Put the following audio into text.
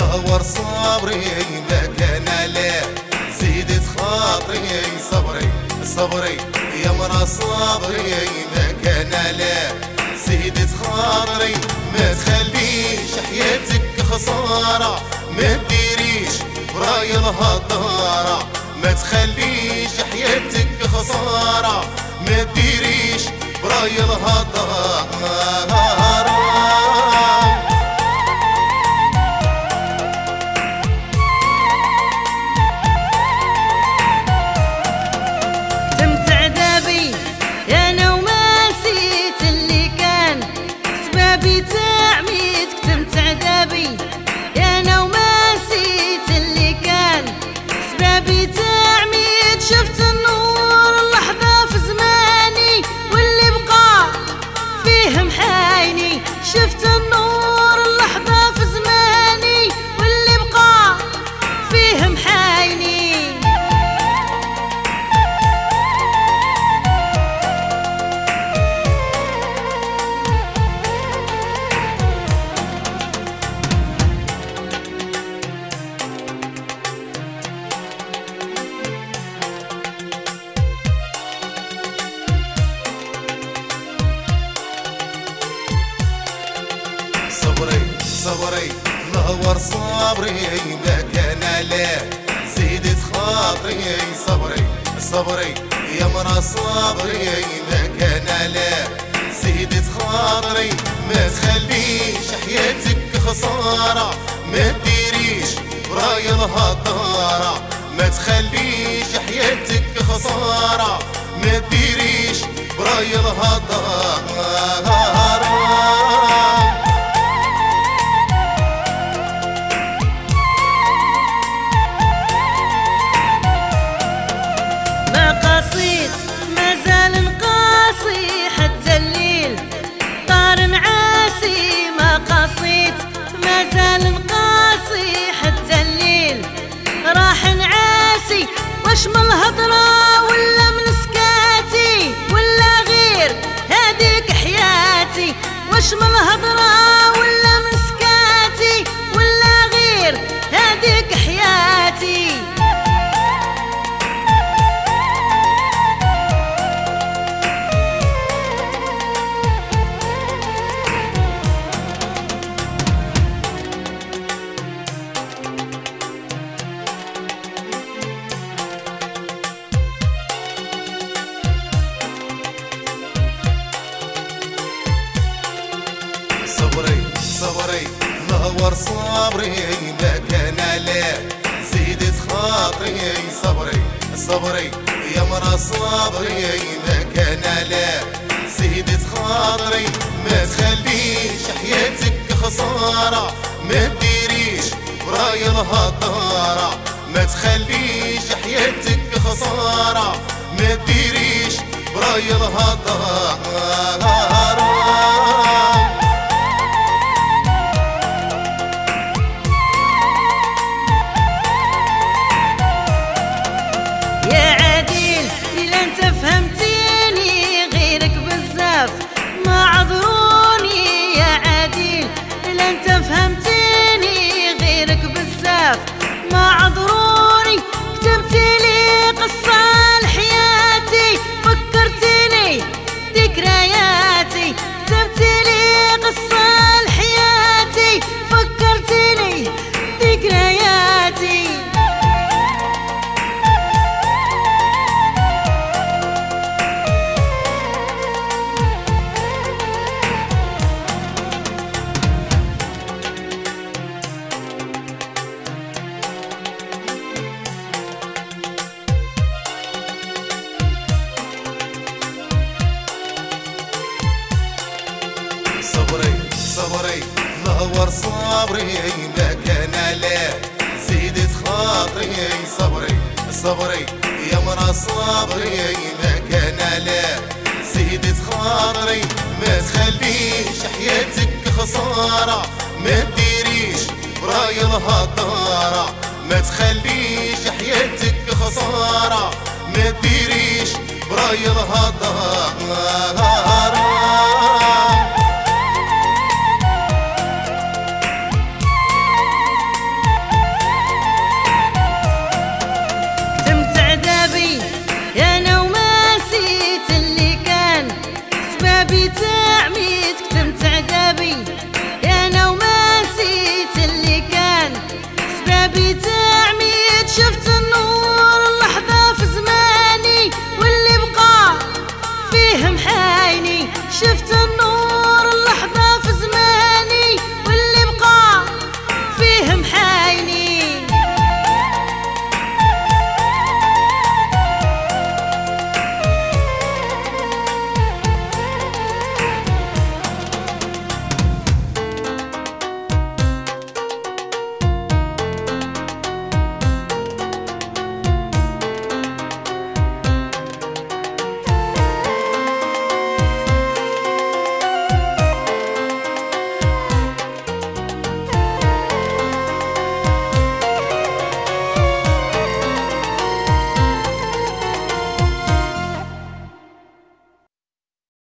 صبري صبري ما كان لا زيدت خاطري صبري صبري يا مرا صبري ما كان لا زيدت خاطري ما تخليش حياتك خسارة ما تديريش برأي الهضارة. ما تخليش حياتك خسارة ما تديريش برأي الهضارة. صبري نهور صبري ما كان لا. زيدت خاطري صبري صبري. يا مرا صبري ما كان لا. زيدت خاطري ما تخليش حياتك خسارة. ما تديريش براي الهضارة ما تخليش حياتك خسارة. ما تديريش براي الهضارة حياتي واش صبري نهور صبري ما كان لا زيدت خاطري صبري صبري يا مرا صبري ما كان لا زيدت خاطري ما تخليش حياتك خسارة ما تديريش براي الهضارة. ما تخليش حياتك خسارة ما تديريش براي الهضارة. صبري ما كان لا. زيدت خاطري صبري صبري. يا مرا صبري ما كان لا. زيدت خاطري ما تخليش حياتك خسارة. ما تديريش براي الهضارة ما تخليش حياتك خسارة. ما تديريش براي الهضارة